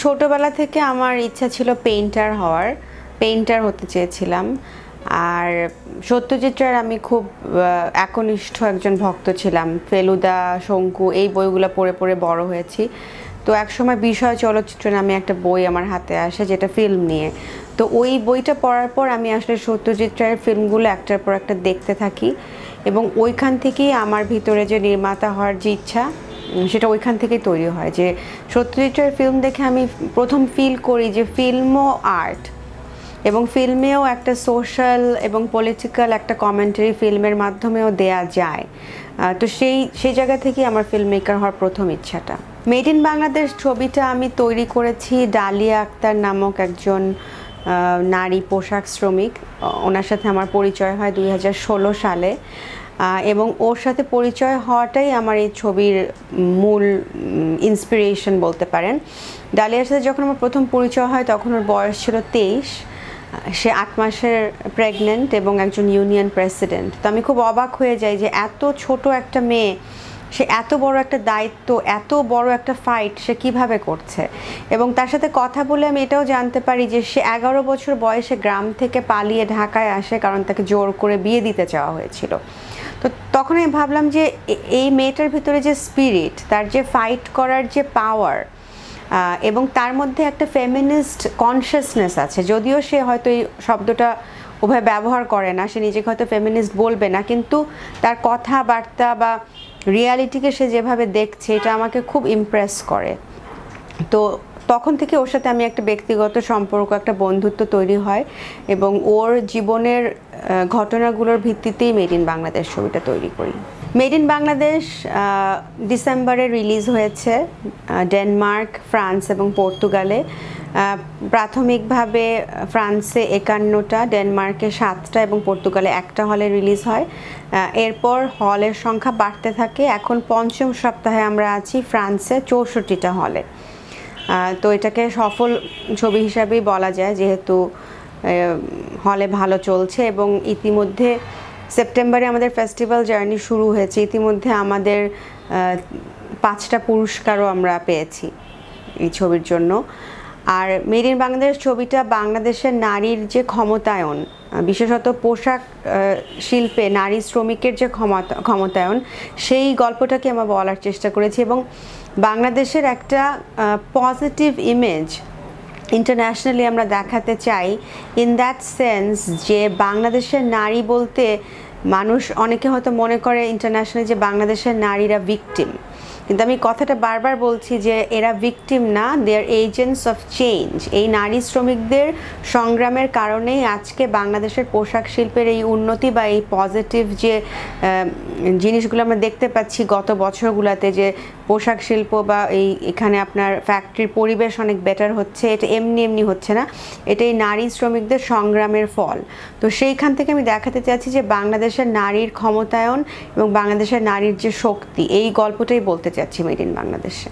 ছোটবেলা থেকে আমার ইচ্ছা ছিল পেইন্টার হওয়ার পেইন্টার হতে চেয়েছিলাম। আর সত্যজিৎ রায়ের আমি খুব একনিষ্ঠ একজন ভক্ত ছিলাম। ফেলুদা, শঙ্কু এই বইগুলো পড়ে পড়ে বড় হয়েছি। তো একসময় বিষয় চলচ্চিত্র নামে একটা বই আমার হাতে আসে, যেটা ফিল্ম নিয়ে। তো ওই বইটা পড়ার পর আমি আসলে সত্যজিৎ রায়ের ফিল্মগুলো একটার পর একটা দেখতে থাকি। এবং ওইখান থেকেই আমার ভিতরে যে নির্মাতা হওয়ার যে ইচ্ছা সেটা ওইখান থেকেই তৈরি হয় যে সত্যজিৎ ফিল্ম দেখে আমি প্রথম ফিল করি যে ফিল্মও আর্ট এবং ফিল্মেও একটা সোশ্যাল এবং পলিটিক্যাল একটা কমেন্টারি ফিল্মের মাধ্যমেও দেয়া যায়। তো সেই সেই জায়গা থেকেই আমার ফিল্ম মেকার হওয়ার প্রথম ইচ্ছাটা। মেড ইন বাংলাদেশ ছবিটা আমি তৈরি করেছি ডালিয়া আক্তার নামক একজন নারী পোশাক শ্রমিক। ওনার সাথে আমার পরিচয় হয় দুই হাজার ষোলো সালে। এবং ওর সাথে পরিচয় হওয়াটাই আমার এই ছবির মূল ইন্সপিরেশন বলতে পারেন। ডালিয়ার সাথে যখন আমার প্রথম পরিচয় হয়, তখন ওর বয়স ছিল তেইশ। সে আট মাসের প্রেগনেন্ট এবং একজন ইউনিয়ন প্রেসিডেন্ট তো আমি খুব অবাক হয়ে যাই যে এত ছোট একটা মেয়ে, সে এত বড় একটা দায়িত্ব, এত বড় একটা ফাইট সে কীভাবে করছে? এবং তার সাথে কথা বলে আমি এটাও জানতে পারি যে সে এগারো বছর বয়সে গ্রাম থেকে পালিয়ে ঢাকায় আসে কারণ তাকে জোর করে বিয়ে দিতে চাওয়া হয়েছিল। তো তখন আমি ভাবলাম যে এই মেয়েটার ভিতরে যে স্পিরিট তার যে ফাইট করার যে পাওয়ার এবং তার মধ্যে একটা ফেমিনিস্ট কনসিয়াসনেস আছে। যদিও সে হয়তো এই শব্দটা উভয় ব্যবহার করে না, সে নিজেকে হয়তো ফেমিনিস্ট বলবে না, কিন্তু তার কথাবার্তা বা রিয়ালিটিকে সে যেভাবে দেখছে, এটা আমাকে খুব ইমপ্রেস করে। তো তখন থেকে ওর সাথে আমি একটা ব্যক্তিগত সম্পর্ক, একটা বন্ধুত্ব তৈরি হয় এবং ওর জীবনের ঘটনাগুলোর ভিত্তিতেই মেড ইন বাংলাদেশ ছবিটা তৈরি করি। মেড ইন বাংলাদেশ ডিসেম্বরে রিলিজ হয়েছে ডেনমার্ক ফ্রান্স এবং পর্তুগালে প্রাথমিকভাবে ফ্রান্সে একান্নটা ডেনমার্কে সাতটা এবং পর্তুগালে একটা হলে রিলিজ হয়। এরপর হলের সংখ্যা বাড়তে থাকে। এখন পঞ্চম সপ্তাহে আমরা আছি ফ্রান্সে চৌষট্টিটা হলে তো এটাকে সফল ছবি হিসাবেই বলা যায়, যেহেতু হলে ভালো চলছে এবং ইতিমধ্যে সেপ্টেম্বরে আমাদের ফেস্টিভ্যাল জার্নি শুরু হয়েছে, ইতিমধ্যে আমাদের পাঁচটা পুরস্কারও আমরা পেয়েছি এই ছবির জন্য। আর মেড ইন বাংলাদেশ ছবিটা বাংলাদেশের নারীর যে ক্ষমতায়ন, বিশেষত পোশাক শিল্পে নারী শ্রমিকের যে ক্ষমতা, ক্ষমতায়ন, সেই গল্পটাকে আমরা বলার চেষ্টা করেছি এবং বাংলাদেশের একটা পজিটিভ ইমেজ ইন্টারন্যাশনালি আমরা দেখাতে চাই। ইন দ্যাট সেন্স যে বাংলাদেশের নারী বলতে মানুষ অনেকে হয়তো মনে করে ইন্টারন্যাশনালি যে বাংলাদেশের নারীরা ভিকটিম কিন্তু আমি কথাটা বারবার বলছি যে এরা ভিকটিম না they are agents of change এই নারী শ্রমিকদের সংগ্রামের কারণেই আজকে বাংলাদেশের পোশাক শিল্পের এই উন্নতি বা এই পজিটিভ যে জিনিসগুলো আমরা দেখতে পাচ্ছি গত বছরগুলোতে যে পোশাক শিল্প বা এই এখানে আপনার ফ্যাক্টরির পরিবেশ অনেক বেটার হচ্ছে, এটা এমনি এমনি হচ্ছে না। এটাই নারী শ্রমিকদের সংগ্রামের ফল। তো সেইখান থেকে আমি দেখাতে চাচ্ছি যে বাংলাদেশের নারীর ক্ষমতায়ন এবং বাংলাদেশের নারীর যে শক্তি, এই গল্পটাই বলতে চাচ্ছি মেড ইন বাংলাদেশে।